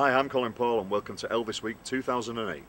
Hi, I'm Colin Paul and welcome to Elvis Week 2008.